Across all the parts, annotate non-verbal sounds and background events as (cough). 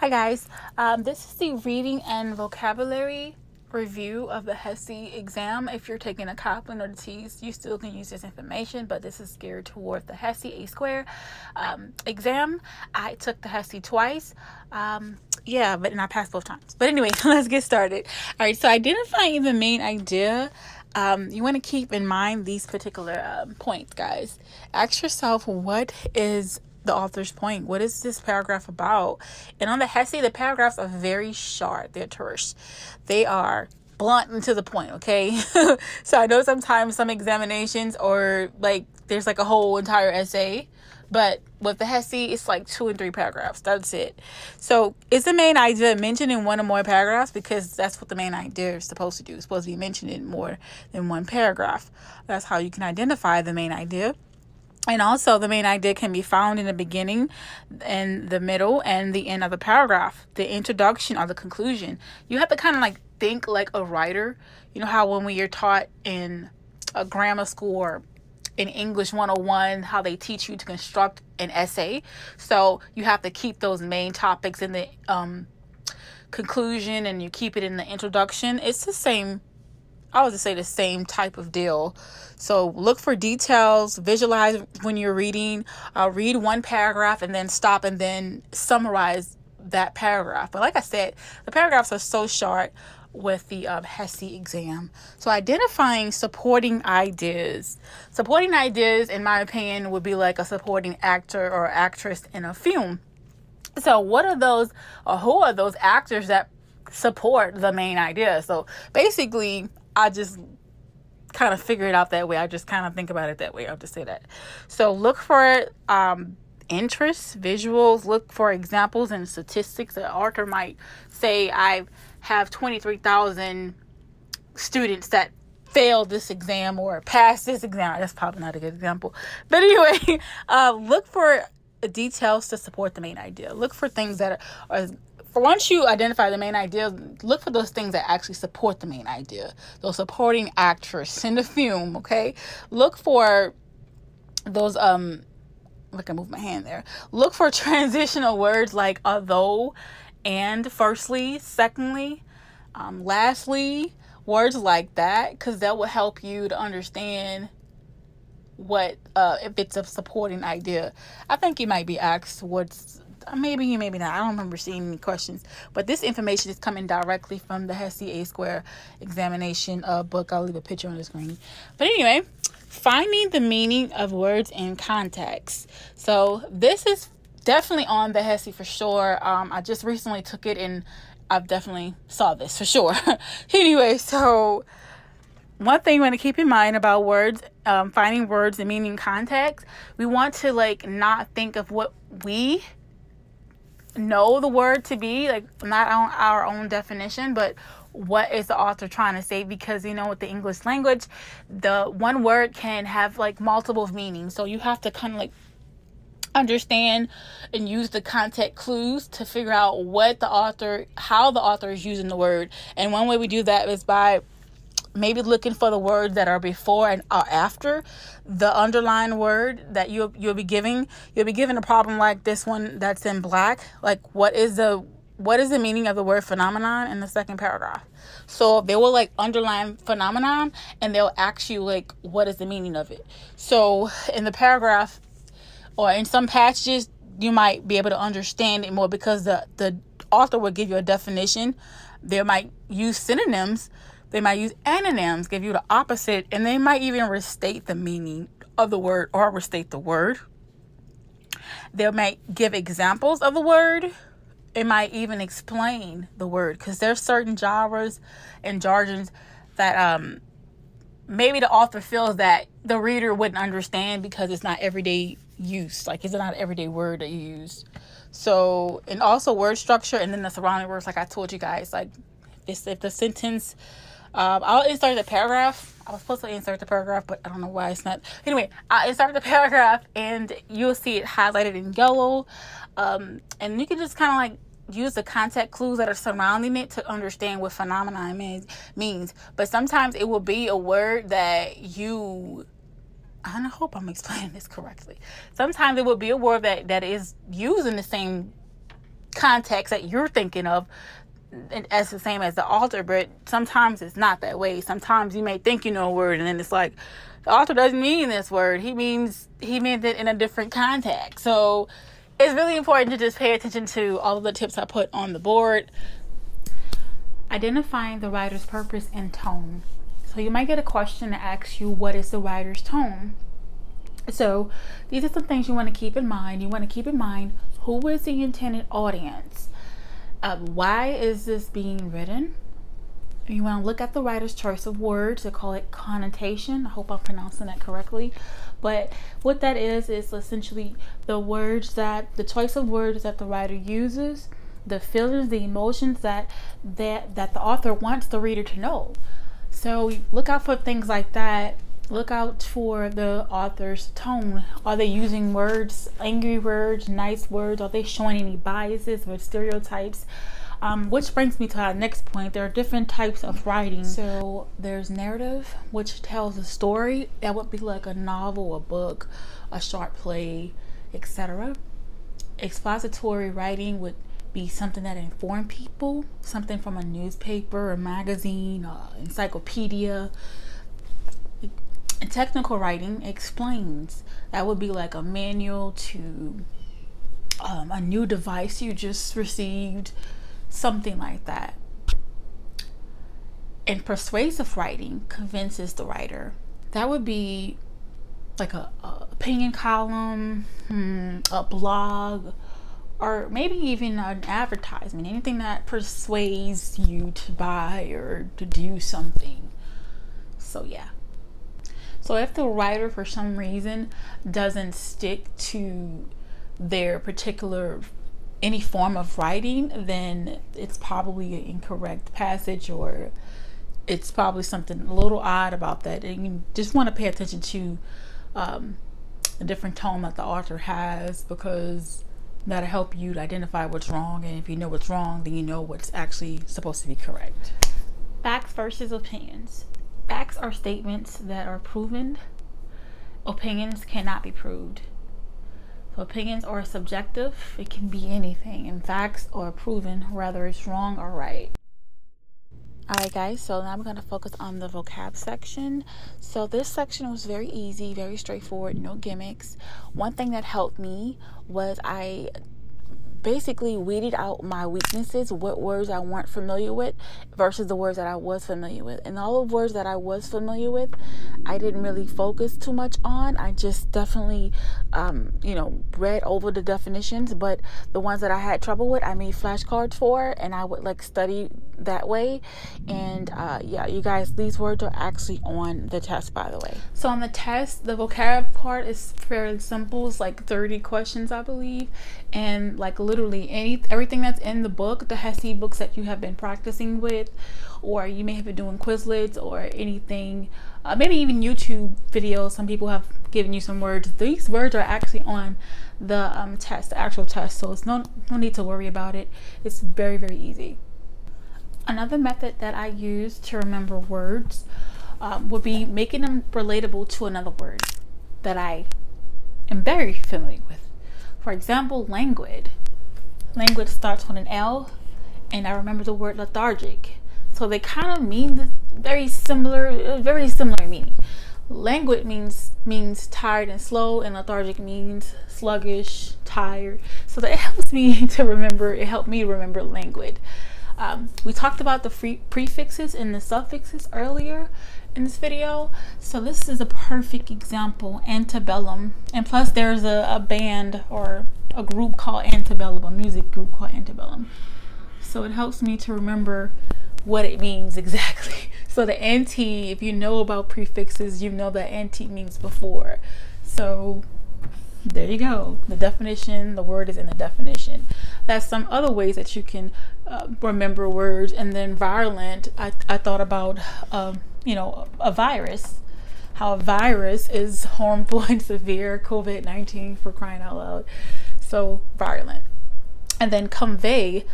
Hi guys, um, this is the reading and vocabulary review of the HESI exam. If you're taking a Kaplan or the TEAS, you still can use this information, but this is geared toward the HESI A square um, exam. I took the HESI twice. Um, yeah, but and I passed both times. But anyway, (laughs) let's get started. All right, so identifying the main idea. Um, you want to keep in mind these particular um, points, guys. Ask yourself what is the author's point. What is this paragraph about? And on the HESI, the paragraphs are very short. They're terse. They are blunt and to the point, okay? (laughs) so I know sometimes some examinations or like there's like a whole entire essay, but with the HESI, it's like two and three paragraphs. That's it. So is the main idea mentioned in one or more paragraphs? Because that's what the main idea is supposed to do. It's supposed to be mentioned in more than one paragraph. That's how you can identify the main idea. And also, the main idea can be found in the beginning, in the middle, and the end of the paragraph, the introduction or the conclusion. You have to kind of like think like a writer. You know how when we are taught in a grammar school or in English 101, how they teach you to construct an essay. So you have to keep those main topics in the um, conclusion and you keep it in the introduction. It's the same I would just say the same type of deal. So look for details, visualize when you're reading. Uh, read one paragraph and then stop and then summarize that paragraph. But like I said, the paragraphs are so short with the um, HESI exam. So identifying supporting ideas. Supporting ideas, in my opinion, would be like a supporting actor or actress in a film. So what are those or who are those actors that support the main idea? So basically, I just kind of figure it out that way. I just kind of think about it that way. I'll just say that. So look for um, interests, visuals, look for examples and statistics. An author might say, I have 23,000 students that failed this exam or passed this exam. That's probably not a good example. But anyway, (laughs) uh, look for details to support the main idea. Look for things that are, are once you identify the main idea, look for those things that actually support the main idea. Those supporting actors in the film, okay? Look for those um look I move my hand there. Look for (laughs) transitional words like although and firstly, secondly, um, lastly, words like that, because that will help you to understand what uh if it's a supporting idea. I think you might be asked what's maybe you maybe not. I don't remember seeing any questions, but this information is coming directly from the HESI A Square examination uh, book. I'll leave a picture on the screen. But anyway, finding the meaning of words in context. So this is definitely on the HESI for sure. Um, I just recently took it and I've definitely saw this for sure. (laughs) anyway, so one thing you want to keep in mind about words, um, finding words and meaning context, we want to like not think of what we know the word to be, like not on our own definition, but what is the author trying to say? Because you know with the english language the one word can have like multiple meanings. So you have to kind of like understand and use the context clues to figure out what the author how the author is using the word. And one way we do that is by maybe looking for the words that are before and or after the underlying word that you'll you'll be giving. You'll be given a problem like this one that's in black. Like what is the what is the meaning of the word phenomenon in the second paragraph? So they will like underline phenomenon and they'll ask you like what is the meaning of it. So in the paragraph or in some passages you might be able to understand it more because the the author will give you a definition. They might use synonyms they might use antonyms, give you the opposite, and they might even restate the meaning of the word or restate the word. They might give examples of the word. It might even explain the word because there's certain genres and jargons that um maybe the author feels that the reader wouldn't understand because it's not everyday use. Like it's not an everyday word that you use. So and also word structure and then the surrounding words, like I told you guys, like if, if the sentence um, I'll insert the paragraph. I was supposed to insert the paragraph, but I don't know why it's not. Anyway, I'll insert the (laughs) paragraph and you'll see it highlighted in yellow. Um, and you can just kind of like use the context clues that are surrounding it to understand what phenomenon means, means. But sometimes it will be a word that you I hope I'm (laughs) explaining this correctly. Sometimes it will be a word that, that is used in the same context that you're thinking of as the same as the author, but sometimes it's not that way. Sometimes you may think you know a word, and then it's like the author doesn't mean this word. He means he means it in a different context. So it's really important to just pay attention to all of the tips I put on the board. Identifying the writer's purpose and tone. So you might get a question that asks you, "What is the writer's tone?" So these are some things you want to keep in mind. You want to keep in mind who is the intended audience uh, why is this being written? You want to look at the writer's choice of words. They call it connotation. I hope I'm pronouncing that correctly. But what that is, is essentially the words that, the choice of words that the writer uses, the feelings, the emotions that, that, that the author wants the reader to know. So look out for things like that look out for the author's tone. Are they using words, angry words, nice words? Are they showing any biases or stereotypes? Um, which brings me to our next point. There are different types of writing. So there's narrative, which tells a story. That would be like a novel, a book, a short play, etc. Expository writing would be something that inform people, something from a newspaper, a magazine, uh, encyclopedia technical writing explains. That would be like a manual to um, a new device you just received, something like that. And persuasive writing convinces the writer. That would be like a, a opinion column, hmm, a blog, or maybe even an advertisement. Anything that persuades you to buy or to do something. So yeah. So if the writer, for some reason, doesn't stick to their particular any form of writing, then it's probably an incorrect passage or it's probably something a little odd about that. And you just want to pay attention to um, a different tone that the author has because that'll help you to identify what's wrong. And if you know what's wrong, then you know what's actually supposed to be correct. Facts versus opinions. Facts are statements that are proven. Opinions cannot be proved. So opinions are subjective. It can be anything. And facts are proven whether it's wrong or right. Alright guys, so now I'm going to focus on the vocab section. So this section was very easy, very straightforward, no gimmicks. One thing that helped me was I basically weeded out my weaknesses, what words I weren't familiar with versus the words that I was familiar with. And all the words that I was familiar with, I didn't really focus too much on. I just definitely, um, you know, read over the definitions, but the ones that I had trouble with, I made flashcards for, and I would like study that way. And uh, yeah, you guys, these words are actually on the test, by the way. So on the test, the vocab part is fairly simple. It's like 30 questions, I believe, and like literally any everything that's in the book, the HESI books that you have been practicing with, or you may have been doing Quizlets or anything, uh, maybe even YouTube videos. Some people have given you some words. These words are actually on the um, test, the actual test, so it's no no need to worry about it. It's very very easy. Another method that I use to remember words um, would be making them relatable to another word that I am very familiar with. For example, languid. Languid starts with an L, and I remember the word lethargic. So they kind of mean very similar, very similar meaning. Languid means means tired and slow, and lethargic means sluggish, tired. So that (laughs) helps me to remember. It helped me remember languid. Um, we talked about the prefixes and the suffixes earlier in this video. So this is a perfect example, antebellum. And plus there's a, a band or a group called Antebellum, a music group called Antebellum. So it helps me to remember what it means (laughs) exactly. So the ante, if you know about prefixes, you know that ante means before. So there you go. The definition, the word is in the definition. That's some other ways that you can uh, remember words. And then virulent, I, I thought about, um, you know, a virus. How a virus is harmful and severe, COVID 19 for crying out loud. So virulent. And then convey,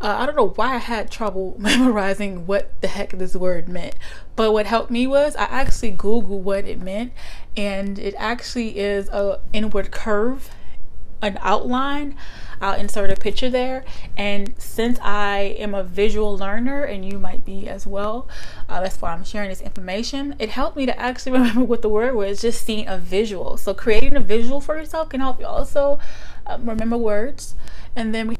uh, I don't know why I had trouble (laughs) memorizing what the heck this word meant, but what helped me was I actually Googled what it meant, and it actually is a inward curve an outline I'll insert a picture there. And since I am a visual learner, and you might be as well, uh, that's why I'm sharing this information. It helped me to actually (laughs) remember what the word was, just seeing a visual. So creating a visual for yourself can help you also um, remember words. And then we,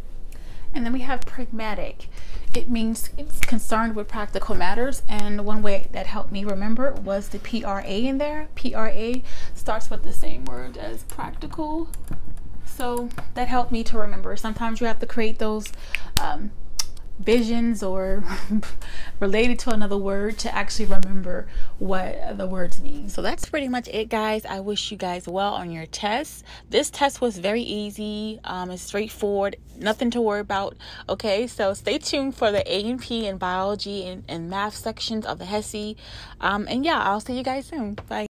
and then we have pragmatic. It means it's concerned with practical matters. And one way that helped me remember was the PRA in there. PRA starts with the same word as practical so that helped me to remember. Sometimes you have to create those um, visions or (laughs) related to another word to actually remember what the words mean. So that's pretty much it, guys. I wish you guys well on your test. This test was very easy. Um, it's straightforward. Nothing to worry about. Okay, so stay tuned for the A and P and biology and, and math sections of the HESI. Um, and yeah, I'll see you guys soon. Bye.